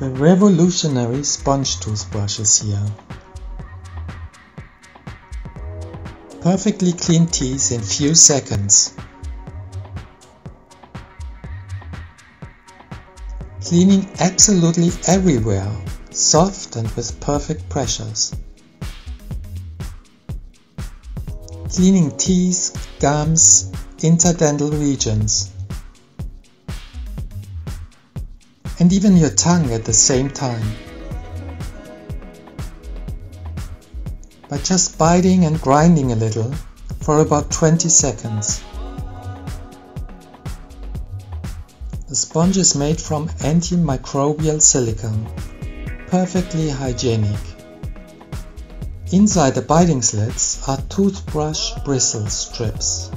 The revolutionary sponge toothbrush is here. Perfectly clean teeth in few seconds. Cleaning absolutely everywhere, soft and with perfect pressures. Cleaning teeth, gums, interdental regions. And even your tongue at the same time. By just biting and grinding a little for about 20 seconds. The sponge is made from antimicrobial silicone, perfectly hygienic. Inside the biting slits are toothbrush bristle strips.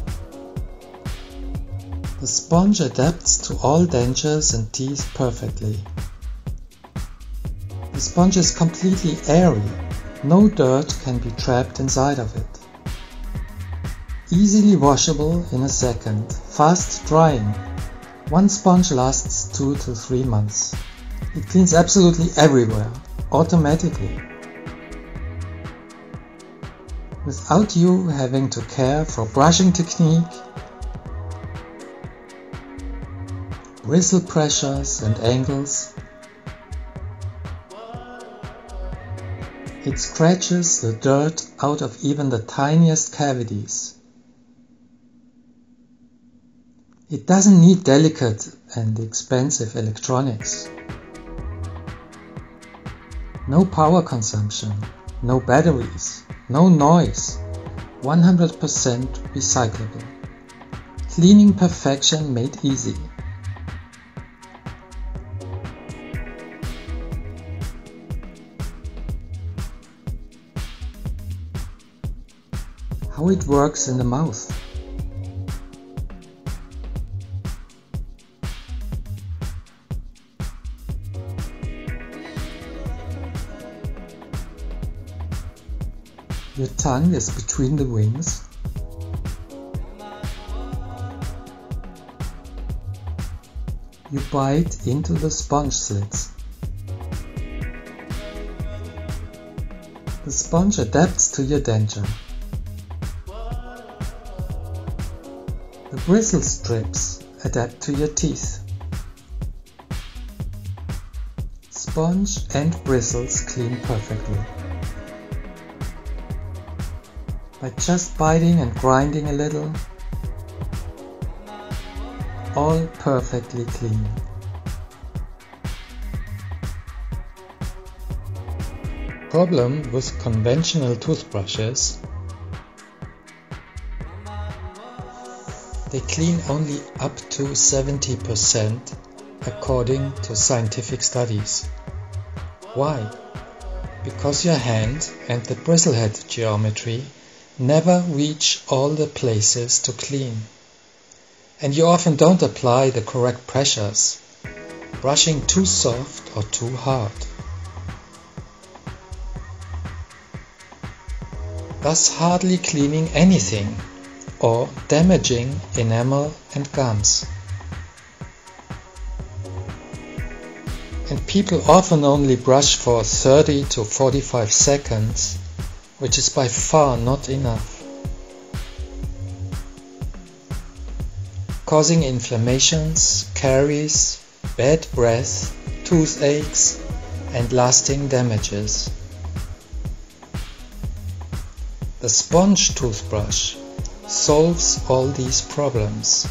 The sponge adapts to all dentures and teeth perfectly. The sponge is completely airy, no dirt can be trapped inside of it. Easily washable in a second, fast drying one sponge lasts 2 to 3 months. It cleans absolutely everywhere, automatically. Without you having to care for brushing technique, bristle pressures and angles. It scratches the dirt out of even the tiniest cavities. It doesn't need delicate and expensive electronics. No power consumption, no batteries, no noise, 100% recyclable. Cleaning perfection made easy. How it works in the mouth. Your tongue is between the wings. You bite into the sponge slits. The sponge adapts to your denture. Bristle strips adapt to your teeth. Sponge and bristles clean perfectly. by just biting and grinding a little, all perfectly clean. Problem with conventional toothbrushes They clean only up to 70% according to scientific studies. Why? Because your hand and the bristlehead geometry never reach all the places to clean. And you often don't apply the correct pressures, brushing too soft or too hard. Thus hardly cleaning anything or damaging enamel and gums. And people often only brush for 30 to 45 seconds which is by far not enough, causing inflammations, caries, bad breath, toothaches, and lasting damages. The sponge toothbrush solves all these problems.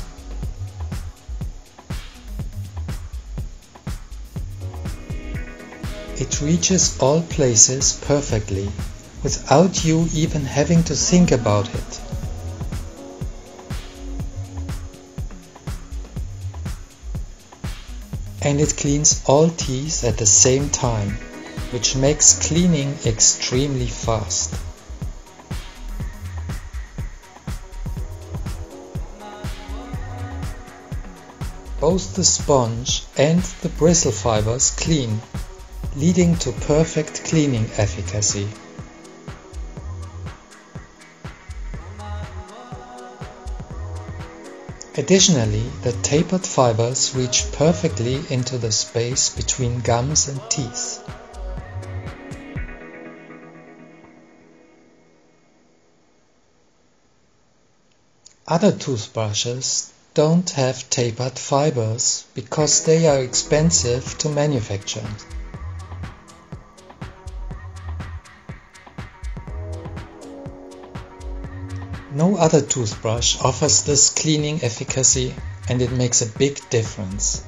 It reaches all places perfectly without you even having to think about it. And it cleans all teeth at the same time, which makes cleaning extremely fast. Both the sponge and the bristle fibers clean, leading to perfect cleaning efficacy. Additionally, the tapered fibers reach perfectly into the space between gums and teeth. Other toothbrushes don't have tapered fibers because they are expensive to manufacture. No other toothbrush offers this cleaning efficacy and it makes a big difference.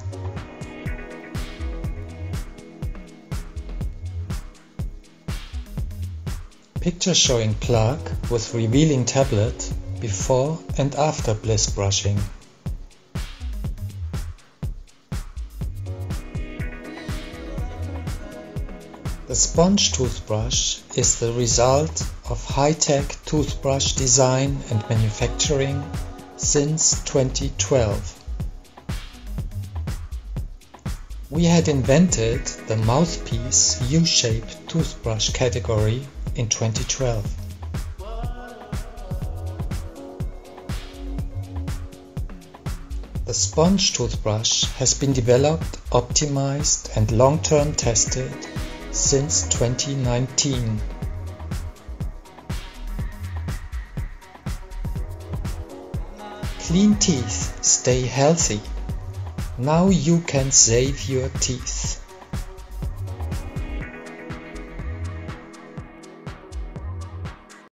Picture showing plaque with revealing tablet before and after Blizzbrushing. The sponge toothbrush is the result of high-tech toothbrush design and manufacturing since 2012. We had invented the mouthpiece U-shaped toothbrush category in 2012. The sponge toothbrush has been developed, optimized and long-term tested since 2019. Clean teeth stay healthy. Now you can save your teeth.